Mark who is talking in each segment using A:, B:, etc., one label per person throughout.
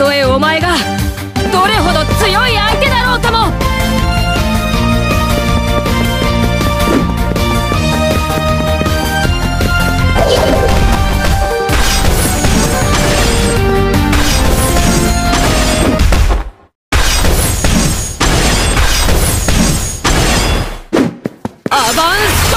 A: とえお前がどれほど強い相手だろうとも。アバンス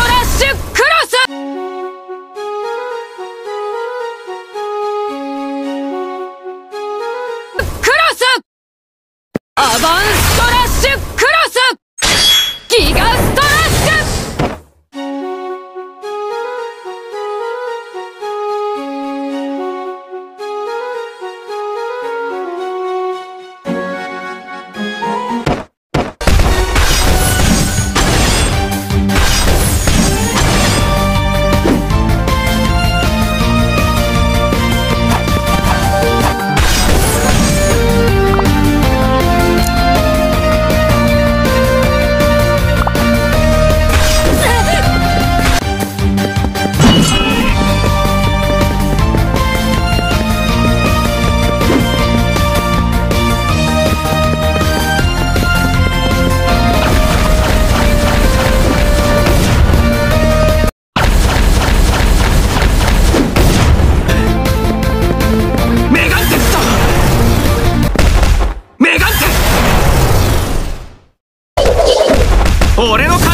B: 俺のか